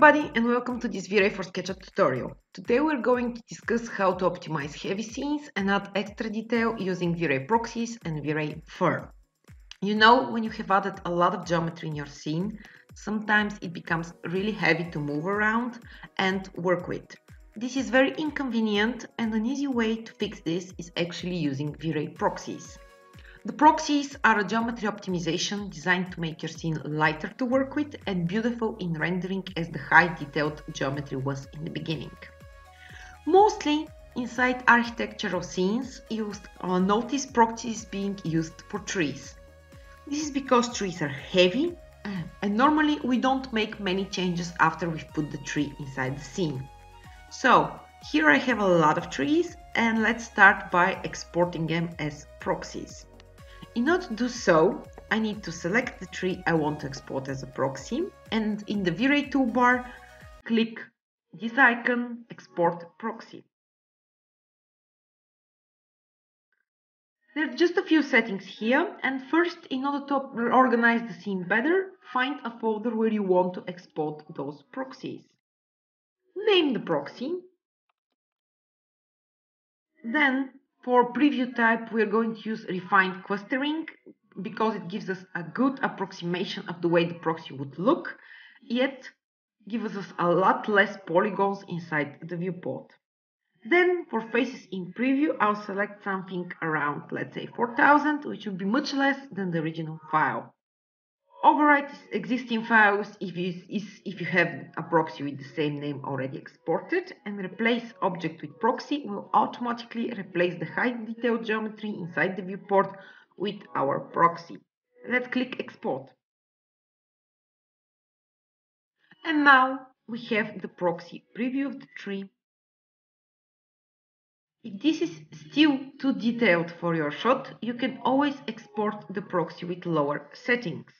everybody and welcome to this V-Ray for SketchUp tutorial. Today we're going to discuss how to optimize heavy scenes and add extra detail using V-Ray proxies and V-Ray Fur. You know, when you have added a lot of geometry in your scene, sometimes it becomes really heavy to move around and work with. This is very inconvenient and an easy way to fix this is actually using V-Ray proxies. The proxies are a geometry optimization designed to make your scene lighter to work with and beautiful in rendering as the high detailed geometry was in the beginning. Mostly inside architectural scenes, used uh, notice proxies being used for trees. This is because trees are heavy and normally we don't make many changes after we've put the tree inside the scene. So here I have a lot of trees and let's start by exporting them as proxies. In order to do so, I need to select the tree I want to export as a proxy and in the V-Ray toolbar, click this icon, Export Proxy. There are just a few settings here and first, in order to organize the scene better, find a folder where you want to export those proxies. Name the proxy. Then for preview type, we're going to use refined clustering because it gives us a good approximation of the way the proxy would look, yet gives us a lot less polygons inside the viewport. Then for faces in preview, I'll select something around, let's say 4000, which would be much less than the original file. Overwrite existing files if you, if you have a proxy with the same name already exported and replace object with proxy will automatically replace the high detail geometry inside the viewport with our proxy. Let's click export. And now we have the proxy preview of the tree. If this is still too detailed for your shot, you can always export the proxy with lower settings.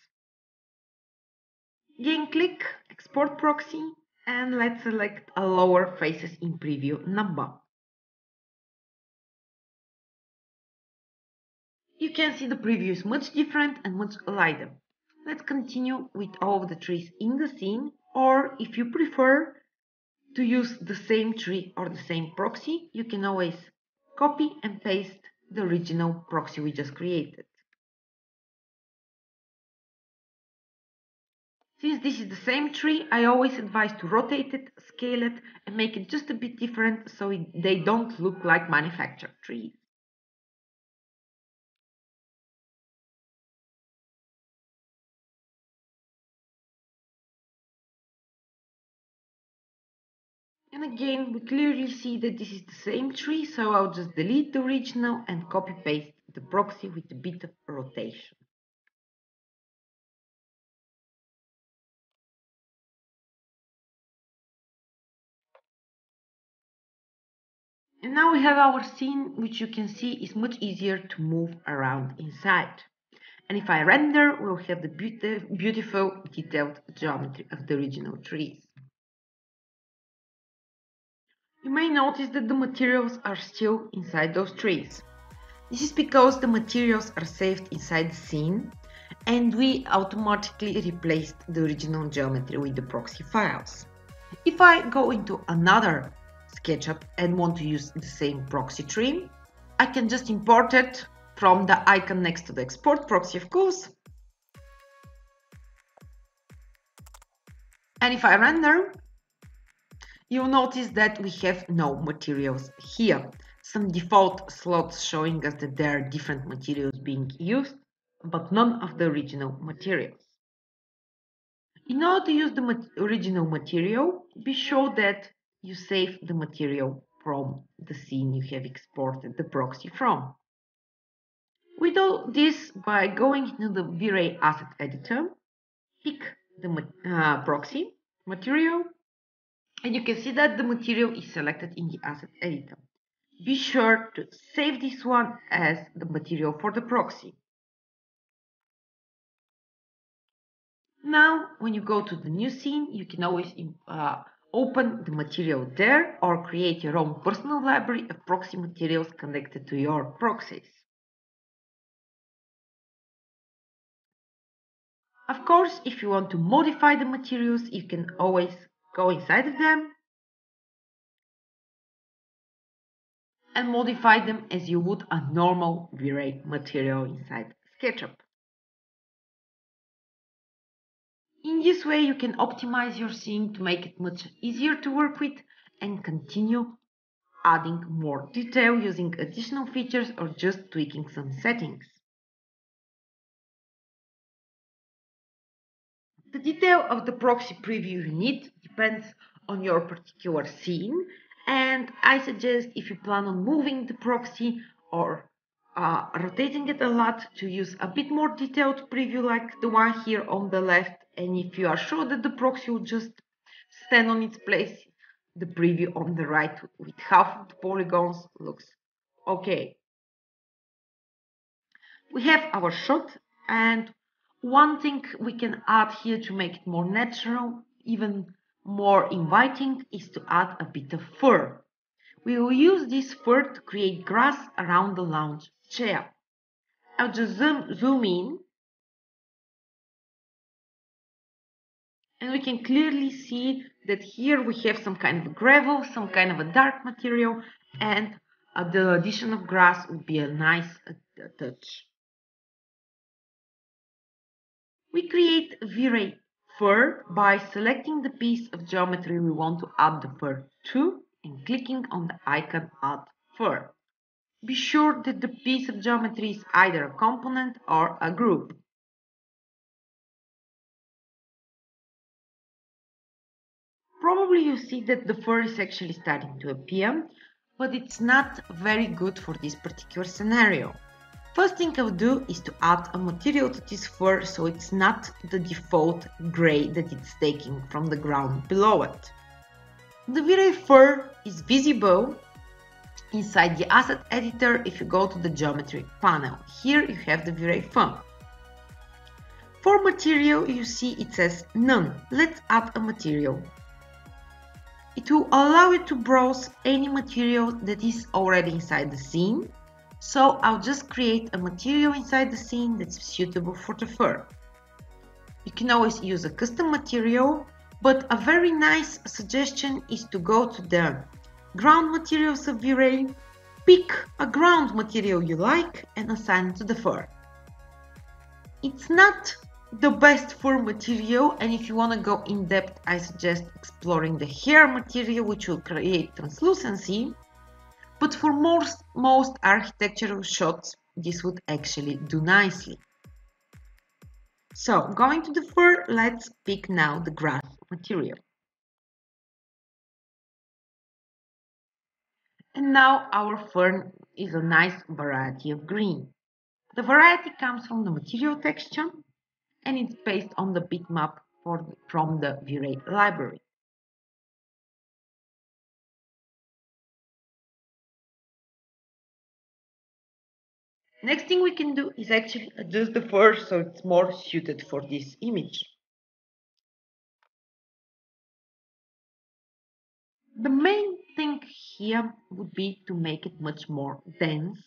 Again, click Export Proxy and let's select a lower faces in preview number. You can see the preview is much different and much lighter. Let's continue with all the trees in the scene or if you prefer to use the same tree or the same proxy, you can always copy and paste the original proxy we just created. Since this is the same tree, I always advise to rotate it, scale it, and make it just a bit different so it, they don't look like manufactured trees. And again, we clearly see that this is the same tree, so I'll just delete the original and copy paste the proxy with a bit of rotation. And now we have our scene, which you can see is much easier to move around inside. And if I render, we'll have the beautiful detailed geometry of the original trees. You may notice that the materials are still inside those trees. This is because the materials are saved inside the scene and we automatically replaced the original geometry with the proxy files. If I go into another SketchUp and want to use the same proxy tree, I can just import it from the icon next to the export proxy, of course. And if I render, you'll notice that we have no materials here. Some default slots showing us that there are different materials being used, but none of the original materials. In order to use the original material, be sure that you save the material from the scene you have exported the proxy from. We do this by going into the V-Ray asset editor, pick the uh, proxy material, and you can see that the material is selected in the asset editor. Be sure to save this one as the material for the proxy. Now, when you go to the new scene, you can always uh, Open the material there or create your own personal library of proxy materials connected to your proxies. Of course, if you want to modify the materials, you can always go inside of them and modify them as you would a normal V-Ray material inside SketchUp. In this way you can optimize your scene to make it much easier to work with and continue adding more detail using additional features or just tweaking some settings. The detail of the proxy preview you need depends on your particular scene and I suggest if you plan on moving the proxy or uh, rotating it a lot to use a bit more detailed preview like the one here on the left and if you are sure that the proxy will just stand on its place the preview on the right with half of the polygons looks okay. We have our shot and one thing we can add here to make it more natural, even more inviting, is to add a bit of fur. We will use this fur to create grass around the lounge chair. I'll just zoom, zoom in and we can clearly see that here we have some kind of gravel, some kind of a dark material, and uh, the addition of grass would be a nice uh, touch. We create V-Ray fur by selecting the piece of geometry we want to add the fur to and clicking on the icon Add Fur. Be sure that the piece of geometry is either a component or a group. Probably you see that the fur is actually starting to appear, but it's not very good for this particular scenario. First thing I'll do is to add a material to this fur so it's not the default gray that it's taking from the ground below it. The V-Ray fur is visible inside the asset editor if you go to the geometry panel. Here you have the V-Ray fur. For material you see it says none. Let's add a material. It will allow you to browse any material that is already inside the scene. So I'll just create a material inside the scene that's suitable for the fur. You can always use a custom material, but a very nice suggestion is to go to the ground materials of V-Ray, pick a ground material you like and assign it to the fur. It's not the best fur material and if you want to go in depth I suggest exploring the hair material which will create translucency but for most, most architectural shots this would actually do nicely. So going to the fur let's pick now the grass material. And now our fern is a nice variety of green. The variety comes from the material texture and it's based on the bitmap for, from the V-Ray library. Next thing we can do is actually adjust the fur so it's more suited for this image. The main thing here would be to make it much more dense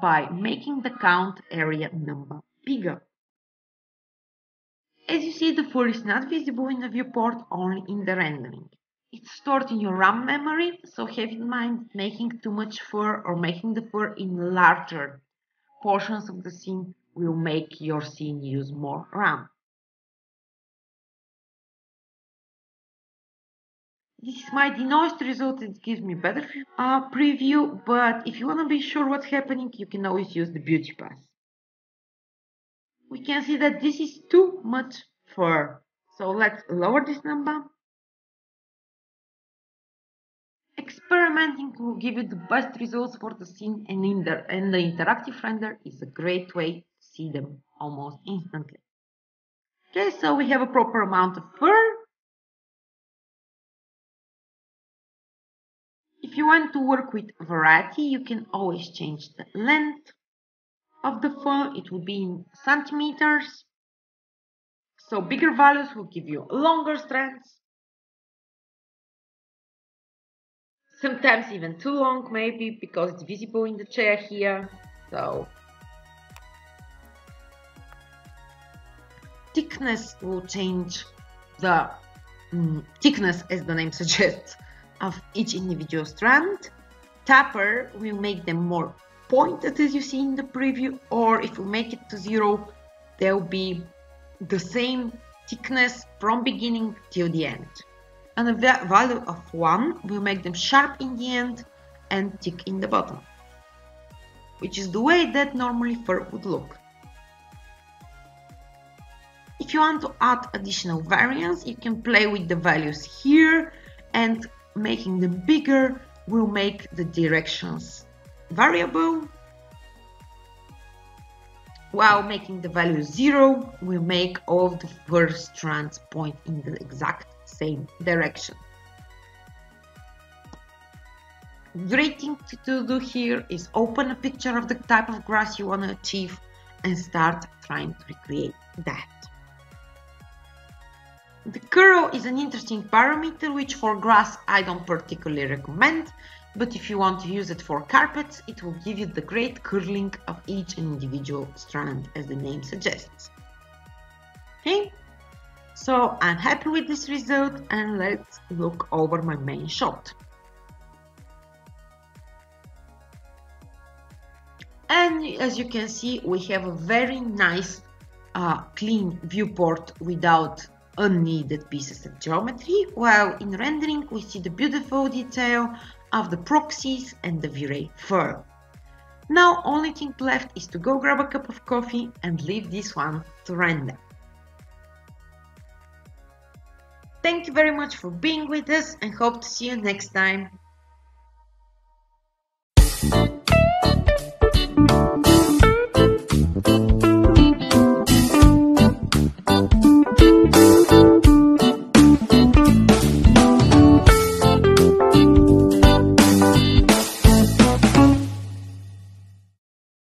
by making the count area number bigger. As you see, the fur is not visible in the viewport, only in the rendering. It's stored in your RAM memory, so have in mind making too much fur or making the fur in larger portions of the scene will make your scene use more RAM. This is my denoised result, it gives me better uh, preview, but if you want to be sure what's happening, you can always use the beauty pass we can see that this is too much for. So let's lower this number. Experimenting will give you the best results for the scene and, in the, and the interactive render is a great way to see them almost instantly. Okay, so we have a proper amount of fur. If you want to work with variety, you can always change the length of the fur, it will be in centimeters. So bigger values will give you longer strands. Sometimes even too long maybe because it's visible in the chair here. So thickness will change the mm, thickness, as the name suggests, of each individual strand. Taper will make them more pointed as you see in the preview, or if we make it to zero, they'll be the same thickness from beginning till the end. And a value of 1 will make them sharp in the end and thick in the bottom, which is the way that normally fur would look. If you want to add additional variance, you can play with the values here and making them bigger will make the directions variable while making the value 0 we make all the first strands point in the exact same direction. Great thing to do here is open a picture of the type of grass you want to achieve and start trying to recreate that. The curl is an interesting parameter which for grass I don't particularly recommend but if you want to use it for carpets, it will give you the great curling of each individual strand as the name suggests. Okay, so I'm happy with this result and let's look over my main shot. And as you can see, we have a very nice uh, clean viewport without unneeded pieces of geometry, while in rendering we see the beautiful detail of the proxies and the V-Ray fur. Now only thing left is to go grab a cup of coffee and leave this one to render. Thank you very much for being with us and hope to see you next time.